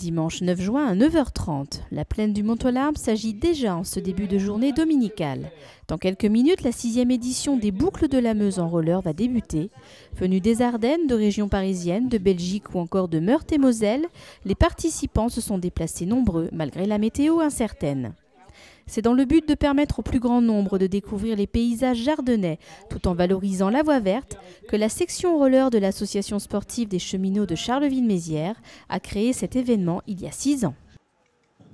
Dimanche 9 juin à 9h30, la plaine du Mont-Olympe s'agit déjà en ce début de journée dominicale. Dans quelques minutes, la sixième édition des Boucles de la Meuse en roller va débuter. Venus des Ardennes, de régions parisiennes, de Belgique ou encore de Meurthe et Moselle, les participants se sont déplacés nombreux malgré la météo incertaine. C'est dans le but de permettre au plus grand nombre de découvrir les paysages jardinais tout en valorisant la voie verte que la section roller de l'association sportive des cheminots de Charleville-Mézières a créé cet événement il y a six ans.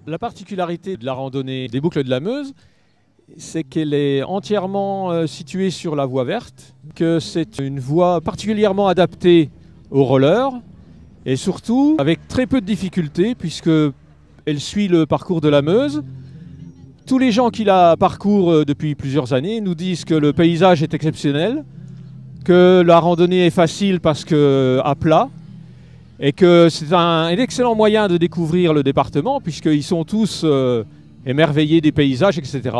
La particularité de la randonnée des boucles de la Meuse, c'est qu'elle est entièrement euh, située sur la voie verte, que c'est une voie particulièrement adaptée aux rollers et surtout avec très peu de difficultés puisque elle suit le parcours de la Meuse tous les gens qui la parcourent euh, depuis plusieurs années nous disent que le paysage est exceptionnel, que la randonnée est facile parce que à plat, et que c'est un, excellent moyen de découvrir le département puisqu'ils sont tous euh, émerveillés des paysages, etc.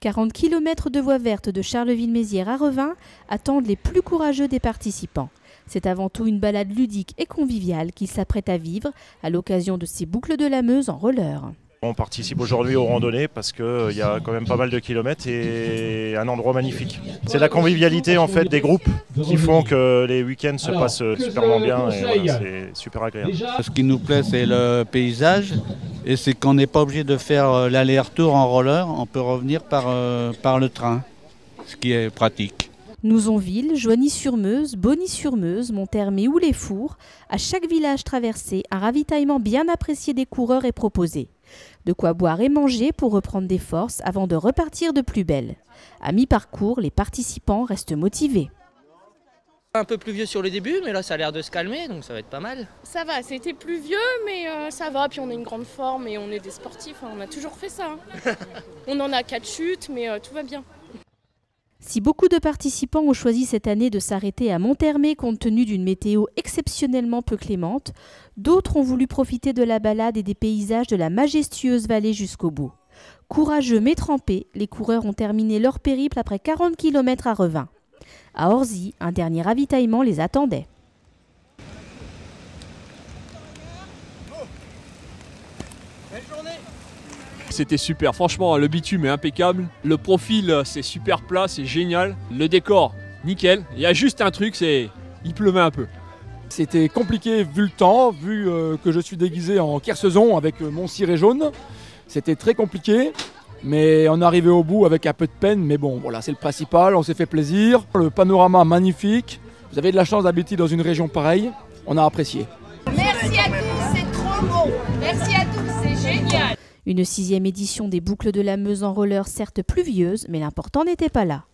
40 km de voies vertes de Charleville-Mézières à Revin attendent les plus courageux des participants. C'est avant tout une balade ludique et conviviale qu'ils s'apprêtent à vivre à l'occasion de ces boucles de la Meuse en roller. On participe aujourd'hui aux randonnées parce qu'il euh, y a quand même pas mal de kilomètres et un endroit magnifique. C'est la convivialité en fait des groupes qui font que les week-ends se passent superment bien et c'est super agréable. Ce qui nous plaît c'est le paysage et c'est qu'on n'est pas obligé de faire euh, l'aller-retour en roller, on peut revenir par, euh, par le train, ce qui est pratique. Nouzonville, Joigny-sur-Meuse, Bonny-sur-Meuse, Monthermé ou Les Fours, à chaque village traversé, un ravitaillement bien apprécié des coureurs est proposé. De quoi boire et manger pour reprendre des forces avant de repartir de plus belle. À mi-parcours, les participants restent motivés. Un peu plus vieux sur le début, mais là ça a l'air de se calmer, donc ça va être pas mal. Ça va, c'était plus vieux, mais euh, ça va. Puis on a une grande forme et on est des sportifs, hein. on a toujours fait ça. Hein. on en a quatre chutes, mais euh, tout va bien. Si beaucoup de participants ont choisi cette année de s'arrêter à Monthermé compte tenu d'une météo exceptionnellement peu clémente, d'autres ont voulu profiter de la balade et des paysages de la majestueuse vallée jusqu'au bout. Courageux mais trempés, les coureurs ont terminé leur périple après 40 km à Revin. À Orzy, un dernier ravitaillement les attendait. C'était super, franchement le bitume est impeccable, le profil c'est super plat, c'est génial, le décor nickel, il y a juste un truc, c'est il pleuvait un peu. C'était compliqué vu le temps, vu euh, que je suis déguisé en kersaison avec euh, mon ciré jaune. C'était très compliqué, mais on est arrivé au bout avec un peu de peine, mais bon voilà c'est le principal, on s'est fait plaisir. Le panorama magnifique, vous avez de la chance d'habiter dans une région pareille, on a apprécié. Merci à tous, c'est trop beau. Merci à tous, c'est génial. Une sixième édition des boucles de la Meuse en roller, certes pluvieuse, mais l'important n'était pas là.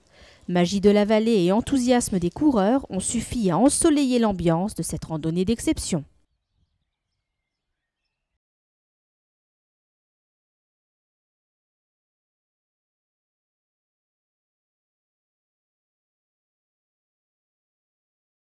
Magie de la vallée et enthousiasme des coureurs ont suffi à ensoleiller l'ambiance de cette randonnée d'exception.